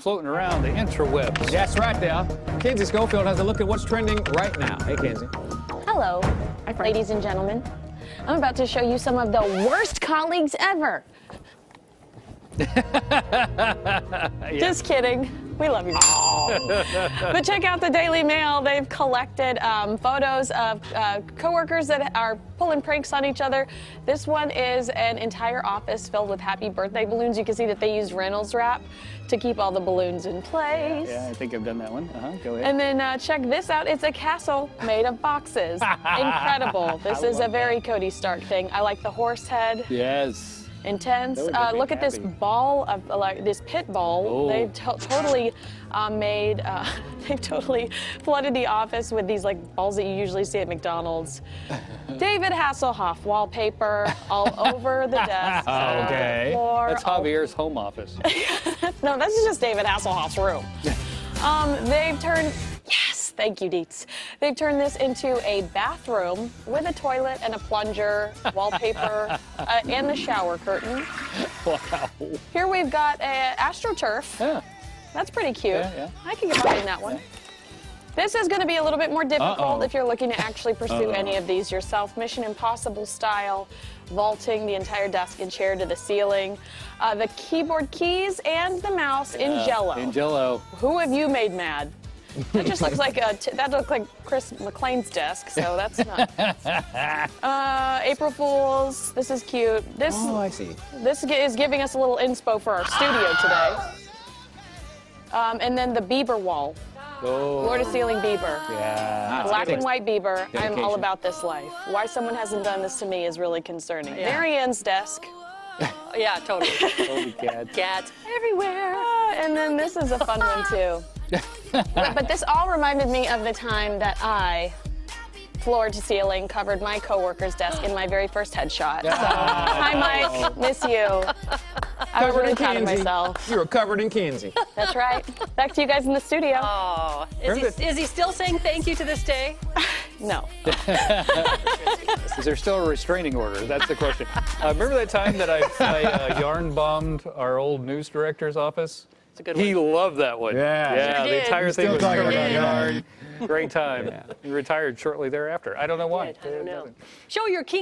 floating around the interwebs. That's right there. Kinsey Schofield has a look at what's trending right now. Hey, Kinsey. Hello, ladies and gentlemen. I'm about to show you some of the worst colleagues ever. Just kidding. We love you. but check out the Daily Mail. They've collected um, photos of uh, coworkers that are pulling pranks on each other. This one is an entire office filled with happy birthday balloons. You can see that they used Reynolds wrap to keep all the balloons in place. Yeah, I think I've done that one. Uh-huh, go ahead. And then uh, check this out. It's a castle made of boxes. Incredible. This I is a love very Cody Stark thing. I like the horse head. yes. Intense. Uh, look at this ball of like this pit ball. Oh. They've to- totally uh, made. Uh, they've totally flooded the office with these like balls that you usually see at McDonald's. David Hasselhoff wallpaper all over the desk. Okay. That's Javier's home office. no, this is just David Hasselhoff's room. um, they've turned, thank you, Dietz. They've turned this into a bathroom with a toilet and a plunger, wallpaper, uh, and the shower curtain. wow. Here we've got a AstroTurf. Yeah. That's pretty cute. Yeah, yeah. I can get behind that one. This is going to be a little bit more difficult Uh-oh. if you're looking to actually pursue any of these yourself. Mission Impossible style, vaulting the entire desk and chair to the ceiling. Uh, the keyboard keys and the mouse in jello. In Jello. Who have you made mad? That just looks like a t- that looked like Chris McLean's desk, so that's not. Uh, April Fools. This is cute. This Oh, I see. this is giving us a little inspo for our studio today. Um, and then the Bieber wall, Oh. floor to ceiling Bieber. Yeah. Black and white Bieber. I'm all about this life. Why someone hasn't done this to me is really concerning. Marianne's desk. Yeah, totally. Holy cat. Cat. everywhere. Ah, and then this is a fun one too. but, but this all reminded me of the time that I, floor to ceiling, covered my coworker's desk in my very first headshot. So, hi Mike, miss you. I was Covered really in proud of myself. You were covered in Kinsey. That's right. Back to you guys in the studio. Oh, is he, is he still saying thank you to this day? No. Is there still a restraining order? That's the question. Uh, remember that time that I, I uh, yarn bombed our old news director's office? It's a good He one. loved that one. Yeah. Yeah, Sure the did. entire He's thing was covered about in yarn. yarn. Great time. He retired shortly thereafter. I don't know why. I don't know. Show your king.